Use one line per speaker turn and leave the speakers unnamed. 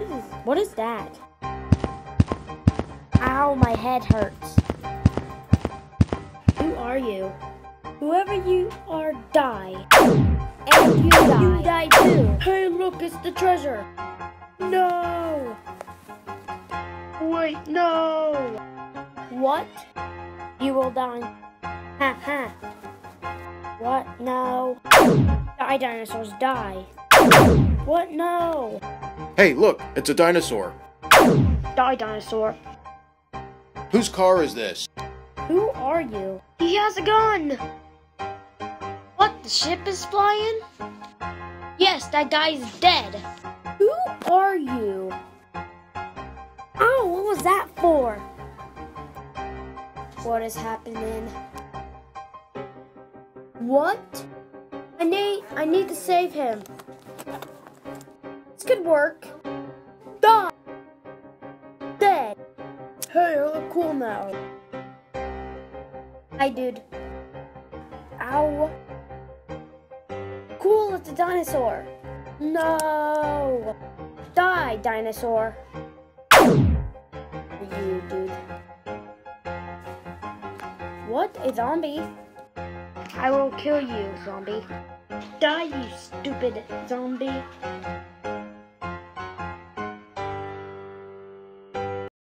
Hmm, what is that? Ow, my head hurts. Who are you? Whoever you are, die. And you die. You die too. Hey, look, it's the treasure. No. Wait, no. What? You will die. Ha ha. What? No. Die, dinosaurs, die. What? No.
Hey, look, it's a dinosaur.
Die, dinosaur.
Whose car is this?
Who are you? He has a gun! What, the ship is flying? Yes, that guy's dead. Who are you? Oh, what was that for? What is happening? What? I need I need to save him. This could work. Die! Dead. Hey, I look cool now. Hi, dude. Ow. Cool, it's a dinosaur. No. Die, dinosaur. You, dude. What? A zombie? I will kill you, zombie. Die, you stupid zombie.